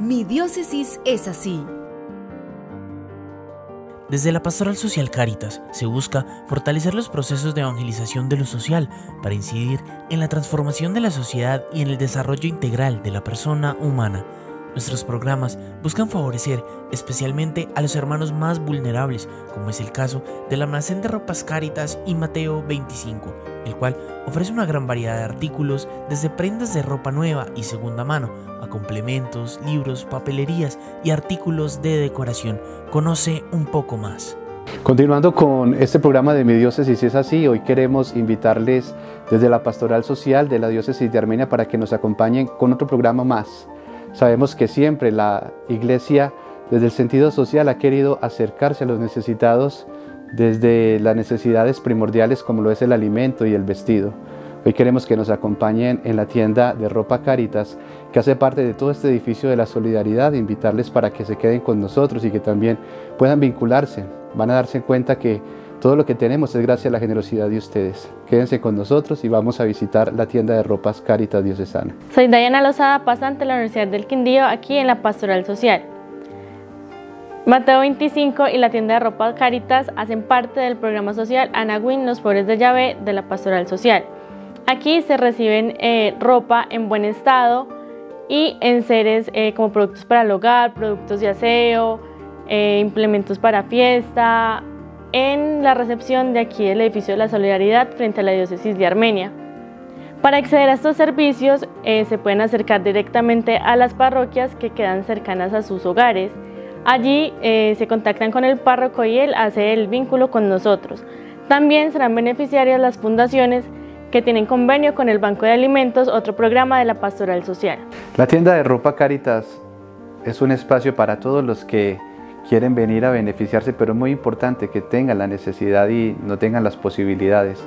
Mi diócesis es así. Desde la Pastoral Social Caritas se busca fortalecer los procesos de evangelización de lo social para incidir en la transformación de la sociedad y en el desarrollo integral de la persona humana Nuestros programas buscan favorecer especialmente a los hermanos más vulnerables, como es el caso del almacén de ropas Cáritas y Mateo 25, el cual ofrece una gran variedad de artículos desde prendas de ropa nueva y segunda mano a complementos, libros, papelerías y artículos de decoración. Conoce un poco más. Continuando con este programa de Mi Diócesis es así, hoy queremos invitarles desde la Pastoral Social de la Diócesis de Armenia para que nos acompañen con otro programa más Sabemos que siempre la Iglesia, desde el sentido social, ha querido acercarse a los necesitados desde las necesidades primordiales como lo es el alimento y el vestido. Hoy queremos que nos acompañen en la tienda de ropa Caritas, que hace parte de todo este edificio de la solidaridad, invitarles para que se queden con nosotros y que también puedan vincularse. Van a darse cuenta que todo lo que tenemos es gracias a la generosidad de ustedes. Quédense con nosotros y vamos a visitar la tienda de ropas Caritas Diocesana. Soy Dayana Lozada, pasante de la Universidad del Quindío, aquí en la Pastoral Social. Mateo 25 y la tienda de ropa Caritas hacen parte del programa social Anagüin, los pobres de llave de la Pastoral Social. Aquí se reciben eh, ropa en buen estado y en seres eh, como productos para el hogar, productos de aseo, eh, implementos para fiesta, en la recepción de aquí del edificio de la Solidaridad frente a la diócesis de Armenia. Para acceder a estos servicios eh, se pueden acercar directamente a las parroquias que quedan cercanas a sus hogares. Allí eh, se contactan con el párroco y él hace el vínculo con nosotros. También serán beneficiarias las fundaciones que tienen convenio con el Banco de Alimentos, otro programa de la Pastoral Social. La tienda de ropa Caritas es un espacio para todos los que quieren venir a beneficiarse, pero es muy importante que tengan la necesidad y no tengan las posibilidades.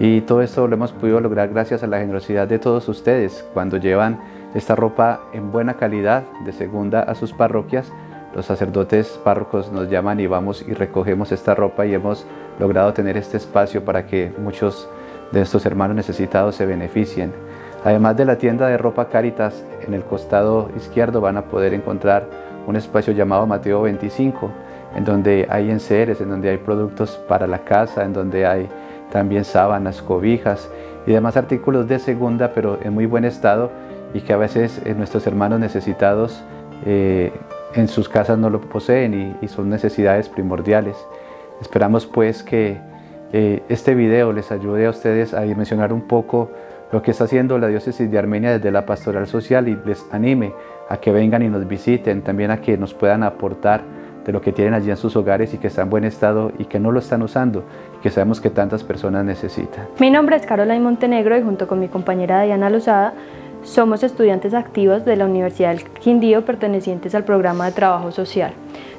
Y todo esto lo hemos podido lograr gracias a la generosidad de todos ustedes. Cuando llevan esta ropa en buena calidad de segunda a sus parroquias, los sacerdotes párrocos nos llaman y vamos y recogemos esta ropa y hemos logrado tener este espacio para que muchos de estos hermanos necesitados se beneficien. Además de la tienda de ropa Caritas, en el costado izquierdo van a poder encontrar un espacio llamado Mateo 25, en donde hay enseres, en donde hay productos para la casa, en donde hay también sábanas, cobijas y demás artículos de segunda, pero en muy buen estado y que a veces eh, nuestros hermanos necesitados eh, en sus casas no lo poseen y, son necesidades primordiales. Esperamos pues que eh, este video les ayude a ustedes a dimensionar un poco lo que está haciendo la diócesis de Armenia desde la pastoral social y les anime a que vengan y nos visiten, también a que nos puedan aportar de lo que tienen allí en sus hogares y que está en buen estado y que no lo están usando y que sabemos que tantas personas necesitan. Mi nombre es Caroline Montenegro y junto con mi compañera Diana Lozada somos estudiantes activos de la Universidad del Quindío pertenecientes al programa de trabajo social.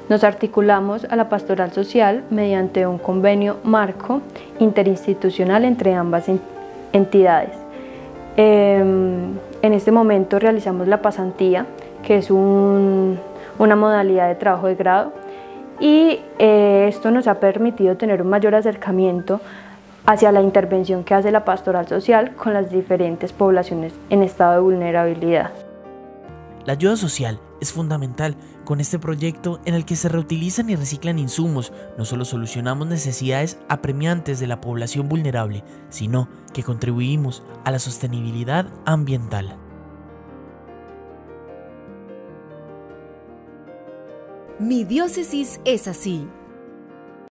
Nos articulamos a la pastoral social mediante un convenio marco interinstitucional entre ambas entidades. Em, en este momento realizamos la pasantía, que es una modalidad de trabajo de grado, y eh, esto nos ha permitido tener un mayor acercamiento hacia la intervención que hace la pastoral social con las diferentes poblaciones en estado de vulnerabilidad. La ayuda social es fundamental con este proyecto en el que se reutilizan y reciclan insumos. No solo solucionamos necesidades apremiantes de la población vulnerable, sino que contribuimos a la sostenibilidad ambiental. Mi diócesis es así.